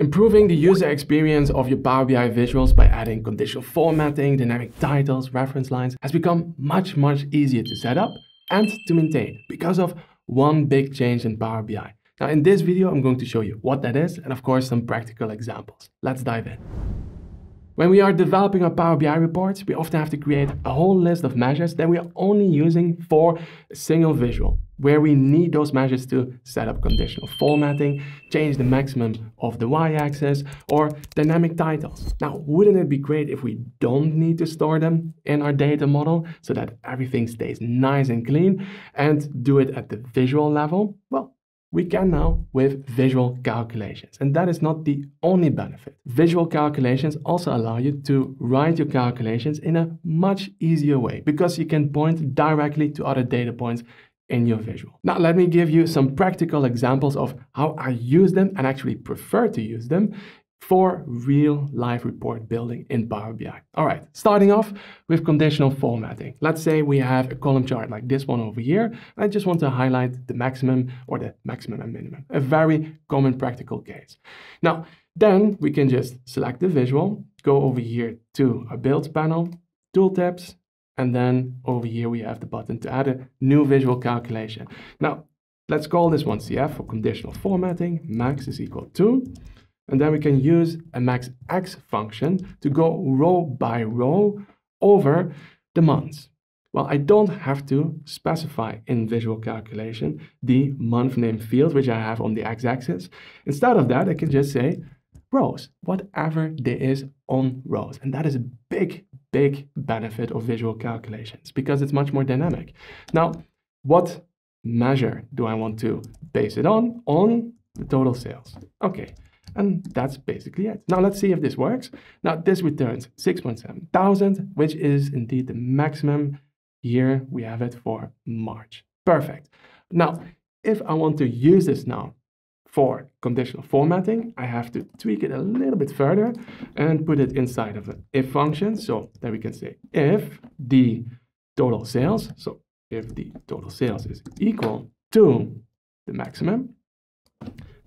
Improving the user experience of your Power BI visuals by adding conditional formatting, dynamic titles, reference lines has become much, much easier to set up and to maintain because of one big change in Power BI. Now in this video, I'm going to show you what that is and of course some practical examples. Let's dive in. When we are developing our Power BI reports, we often have to create a whole list of measures that we are only using for a single visual, where we need those measures to set up conditional formatting, change the maximum of the y-axis, or dynamic titles. Now, wouldn't it be great if we don't need to store them in our data model so that everything stays nice and clean and do it at the visual level? Well, we can now with visual calculations. And that is not the only benefit. Visual calculations also allow you to write your calculations in a much easier way because you can point directly to other data points in your visual. Now, let me give you some practical examples of how I use them and actually prefer to use them for real live report building in Power BI. All right, starting off with conditional formatting. Let's say we have a column chart like this one over here. I just want to highlight the maximum or the maximum and minimum, a very common practical case. Now, then we can just select the visual, go over here to our build panel, tooltips, and then over here we have the button to add a new visual calculation. Now, let's call this one CF for conditional formatting. Max is equal to and then we can use a maxx function to go row by row over the months. Well, I don't have to specify in visual calculation the month name field, which I have on the x-axis. Instead of that, I can just say rows, whatever there is on rows. And that is a big, big benefit of visual calculations because it's much more dynamic. Now, what measure do I want to base it on? On the total sales. Okay, and that's basically it. Now let's see if this works. Now this returns 6.7 thousand, which is indeed the maximum. Here we have it for March. Perfect. Now, if I want to use this now for conditional formatting, I have to tweak it a little bit further and put it inside of an if function. So that we can say if the total sales, so if the total sales is equal to the maximum,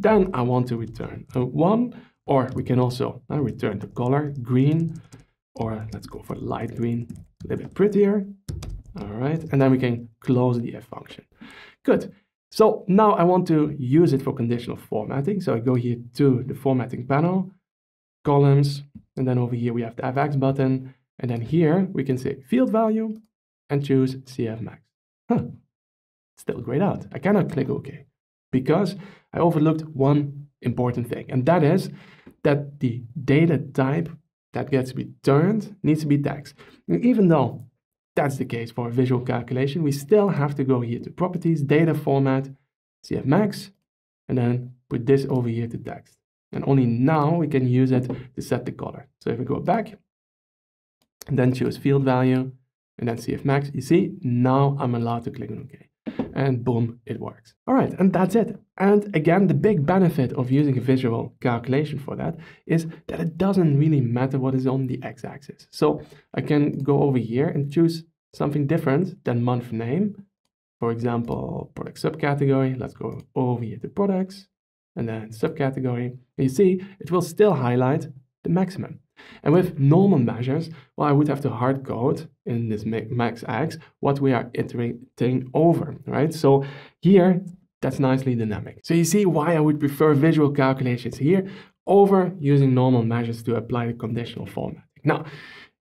then I want to return a 1, or we can also uh, return the color green, or let's go for light green, a little bit prettier. All right, and then we can close the if function. Good. So now I want to use it for conditional formatting. So I go here to the formatting panel, columns, and then over here we have the FX button. And then here we can say field value and choose CF max. Huh, still grayed out. I cannot click OK because I overlooked one important thing, and that is that the data type that gets returned needs to be text. And even though that's the case for a visual calculation, we still have to go here to properties, data format, CFMax, and then put this over here to text. And only now we can use it to set the color. So if we go back and then choose field value and then CFMax, you see, now I'm allowed to click on OK and boom, it works. All right, and that's it. And again, the big benefit of using a visual calculation for that is that it doesn't really matter what is on the x-axis. So I can go over here and choose something different than month name. For example, product subcategory. Let's go over here to products and then subcategory. And you see, it will still highlight the maximum. And with normal measures, well, I would have to hard code in this maxx what we are iterating over, right? So here, that's nicely dynamic. So you see why I would prefer visual calculations here over using normal measures to apply the conditional formatting. Now,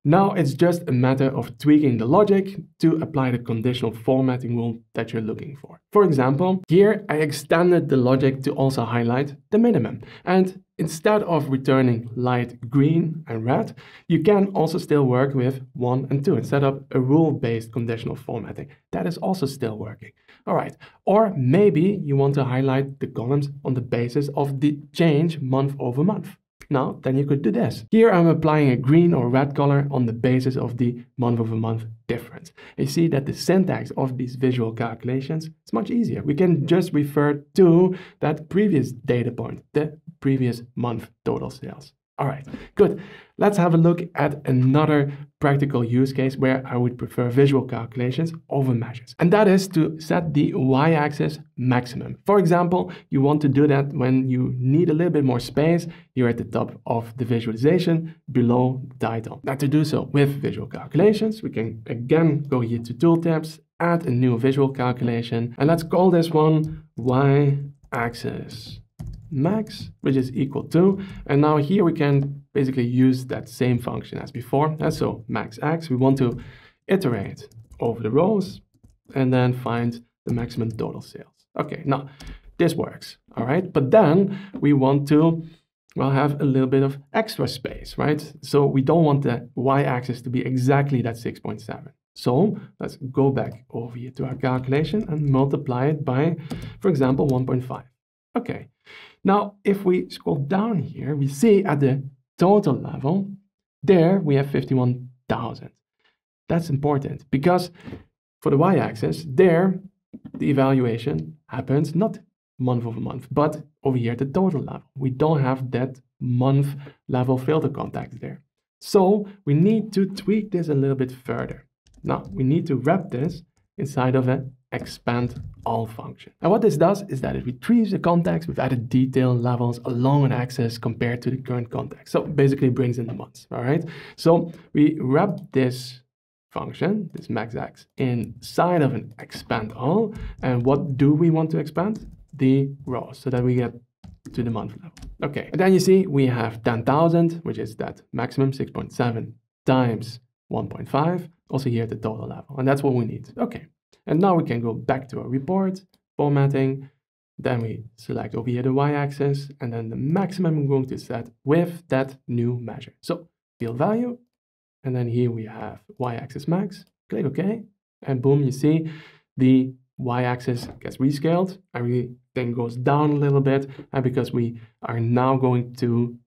now it's just a matter of tweaking the logic to apply the conditional formatting rule that you're looking for. For example, here I extended the logic to also highlight the minimum. And instead of returning light green and red, you can also still work with 1 and 2 and set up a rule-based conditional formatting. That is also still working. All right, or maybe you want to highlight the columns on the basis of the change month over month. Now, then you could do this. Here I'm applying a green or red color on the basis of the month over month difference. You see that the syntax of these visual calculations is much easier. We can just refer to that previous data point, the previous month total sales. All right, good. Let's have a look at another practical use case where I would prefer visual calculations over measures. And that is to set the y-axis maximum. For example, you want to do that when you need a little bit more space here at the top of the visualization below title. Now to do so with visual calculations, we can again go here to tooltips, add a new visual calculation, and let's call this one y-axis max, which is equal to, and now here we can basically use that same function as before. And so maxx, we want to iterate over the rows and then find the maximum total sales. Okay, now this works, all right? But then we want to, well, have a little bit of extra space, right? So we don't want the y-axis to be exactly that 6.7. So let's go back over here to our calculation and multiply it by, for example, 1.5. Okay, now, if we scroll down here, we see at the total level, there we have 51,000. That's important because for the y-axis, there the evaluation happens not month over month, but over here at the total level. We don't have that month level filter context there. So we need to tweak this a little bit further. Now we need to wrap this inside of an expand all function. And what this does is that it retrieves the context with added detail levels along an axis compared to the current context. So basically brings in the months, all right? So we wrap this function, this maxx, inside of an expand all. And what do we want to expand? The rows, so that we get to the month level. Okay, and then you see we have 10,000, which is that maximum 6.7 times 1.5, also here at the total level. And that's what we need. Okay, and now we can go back to our report, formatting, then we select over here the y-axis, and then the maximum I'm going to set with that new measure. So field value, and then here we have y-axis max, click OK, and boom, you see the y-axis gets rescaled, everything goes down a little bit, and because we are now going to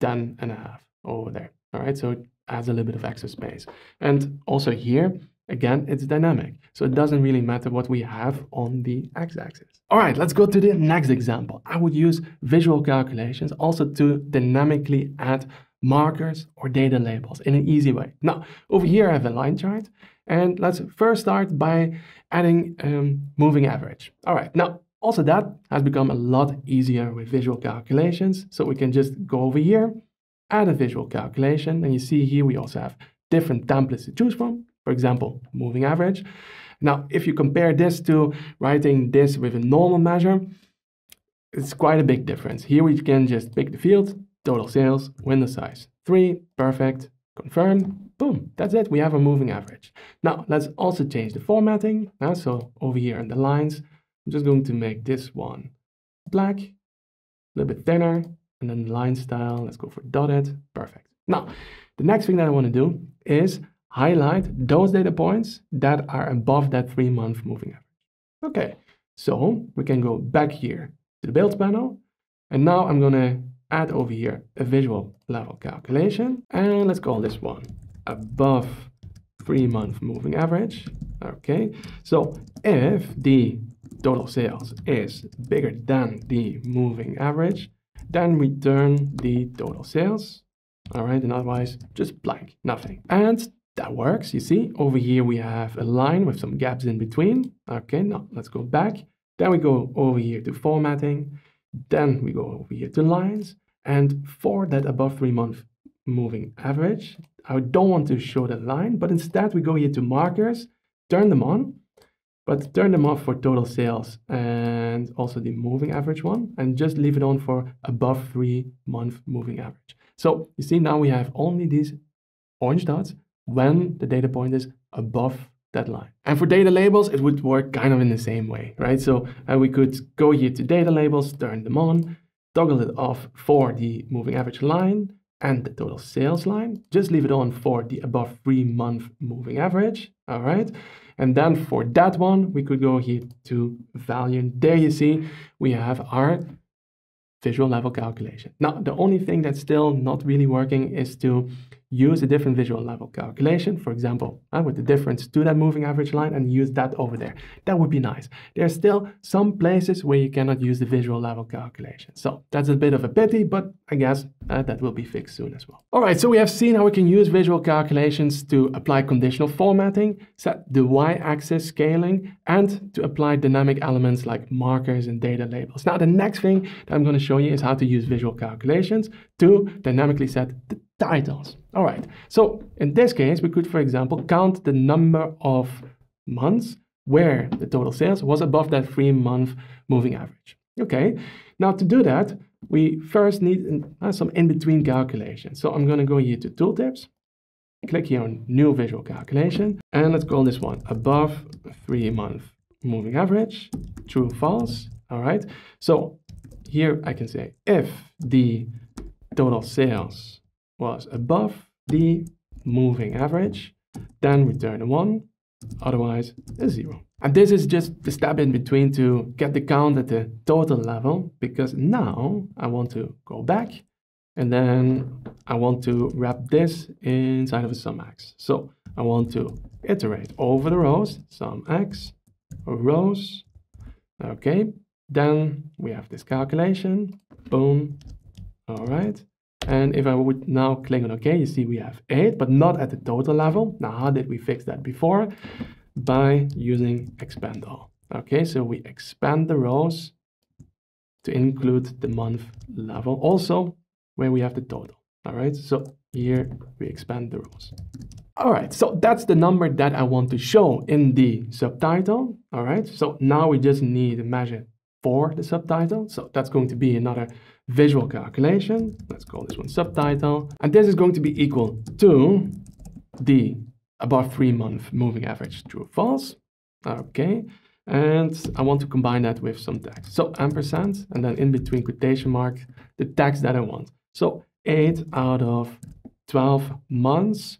10 and a half over there. All right, so it adds a little bit of extra space. And also here, Again, it's dynamic, so it doesn't really matter what we have on the x-axis. All right, let's go to the next example. I would use visual calculations also to dynamically add markers or data labels in an easy way. Now, over here I have a line chart, and let's first start by adding um, moving average. All right, now also that has become a lot easier with visual calculations, so we can just go over here, add a visual calculation, and you see here we also have different templates to choose from. For example, moving average. Now, if you compare this to writing this with a normal measure, it's quite a big difference. Here we can just pick the field, total sales, window size. Three, perfect, confirm, boom, that's it. We have a moving average. Now, let's also change the formatting. So over here in the lines, I'm just going to make this one black, a little bit thinner, and then the line style, let's go for dotted, perfect. Now, the next thing that I want to do is highlight those data points that are above that three month moving average. Okay, so we can go back here to the build panel. And now I'm gonna add over here a visual level calculation. And let's call this one above three month moving average. Okay, so if the total sales is bigger than the moving average, then return the total sales. All right, and otherwise just blank, nothing. And that works, you see. Over here we have a line with some gaps in between. Okay, now let's go back. Then we go over here to formatting. Then we go over here to lines. And for that above three month moving average, I don't want to show that line, but instead we go here to markers, turn them on, but turn them off for total sales and also the moving average one, and just leave it on for above three month moving average. So you see now we have only these orange dots when the data point is above that line. And for data labels, it would work kind of in the same way, right? So uh, we could go here to data labels, turn them on, toggle it off for the moving average line and the total sales line. Just leave it on for the above three month moving average, all right? And then for that one, we could go here to value. And there you see, we have our visual level calculation. Now, the only thing that's still not really working is to use a different visual level calculation, for example, uh, with the difference to that moving average line and use that over there. That would be nice. There are still some places where you cannot use the visual level calculation. So that's a bit of a pity, but I guess uh, that will be fixed soon as well. All right, so we have seen how we can use visual calculations to apply conditional formatting, set the y-axis scaling, and to apply dynamic elements like markers and data labels. Now, the next thing that I'm going to show you is how to use visual calculations to dynamically set the titles. All right, so in this case, we could, for example, count the number of months where the total sales was above that three month moving average. Okay, now to do that, we first need uh, some in-between calculations. So I'm going to go here to tooltips, click here on new visual calculation, and let's call this one above three month moving average, true, false. All right, so here I can say if the total sales was above the moving average, then return a 1, otherwise a 0. And this is just the step in between to get the count at the total level, because now I want to go back and then I want to wrap this inside of a sumx. So I want to iterate over the rows, sumx, rows, okay. Then we have this calculation, boom, all right. And if I would now click on OK, you see we have 8, but not at the total level. Now, how did we fix that before? By using expand all. Okay, so we expand the rows to include the month level, also where we have the total. All right, so here we expand the rows. All right, so that's the number that I want to show in the subtitle. All right, so now we just need a measure for the subtitle. So that's going to be another visual calculation. Let's call this one subtitle. And this is going to be equal to the above three month moving average true or false. Okay. And I want to combine that with some text. So ampersand, and then in between quotation mark, the text that I want. So 8 out of 12 months,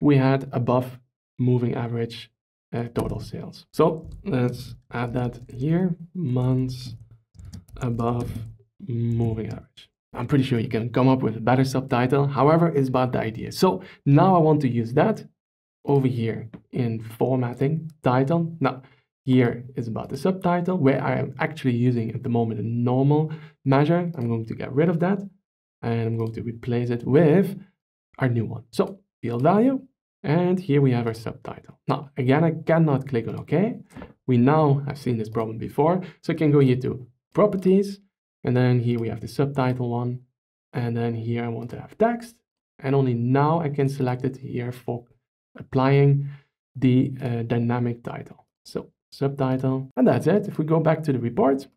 we had above moving average uh, total sales. So let's add that here, months above moving average. I'm pretty sure you can come up with a better subtitle. However, it's about the idea. So now I want to use that over here in formatting title. Now, here is about the subtitle where I am actually using at the moment a normal measure. I'm going to get rid of that and I'm going to replace it with our new one. So field value and here we have our subtitle. Now, again, I cannot click on OK. We now have seen this problem before. So I can go here to properties and then here we have the subtitle one. And then here I want to have text. And only now I can select it here for applying the uh, dynamic title. So subtitle, and that's it. If we go back to the report,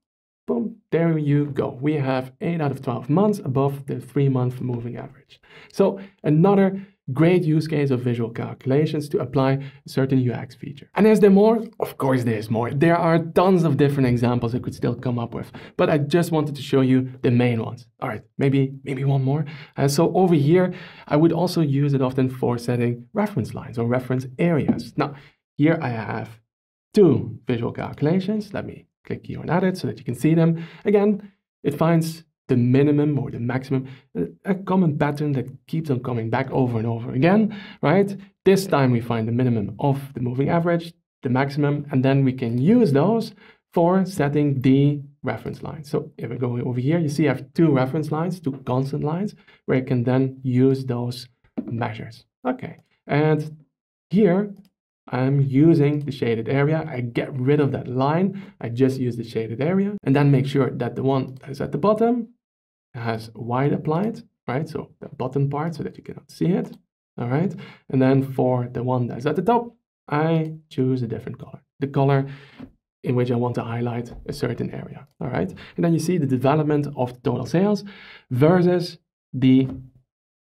boom, there you go. We have 8 out of 12 months above the 3 month moving average. So another Great use case of visual calculations to apply a certain UX feature. And is there more? Of course there's more. There are tons of different examples I could still come up with, but I just wanted to show you the main ones. All right, maybe, maybe one more. Uh, so over here, I would also use it often for setting reference lines or reference areas. Now, here I have two visual calculations. Let me click here on edit so that you can see them. Again, it finds the minimum or the maximum, a common pattern that keeps on coming back over and over again, right? This time we find the minimum of the moving average, the maximum, and then we can use those for setting the reference lines. So if we go over here, you see I have two reference lines, two constant lines, where I can then use those measures. Okay, and here I'm using the shaded area. I get rid of that line. I just use the shaded area and then make sure that the one that is at the bottom has white applied, right? So the bottom part so that you cannot see it, all right? And then for the one that's at the top, I choose a different color, the color in which I want to highlight a certain area, all right? And then you see the development of total sales versus the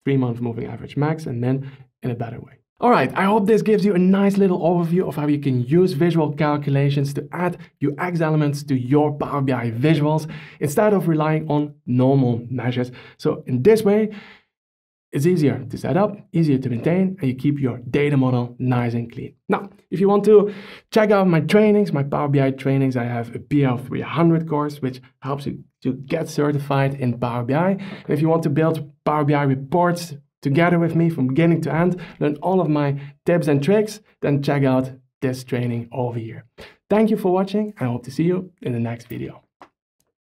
three-month moving average max and then in a better way. Alright, I hope this gives you a nice little overview of how you can use visual calculations to add UX elements to your Power BI visuals instead of relying on normal measures. So in this way, it's easier to set up, easier to maintain, and you keep your data model nice and clean. Now, if you want to check out my trainings, my Power BI trainings, I have a PL 300 course, which helps you to get certified in Power BI. And if you want to build Power BI reports together with me from beginning to end, learn all of my tips and tricks, then check out this training over here. Thank you for watching and I hope to see you in the next video.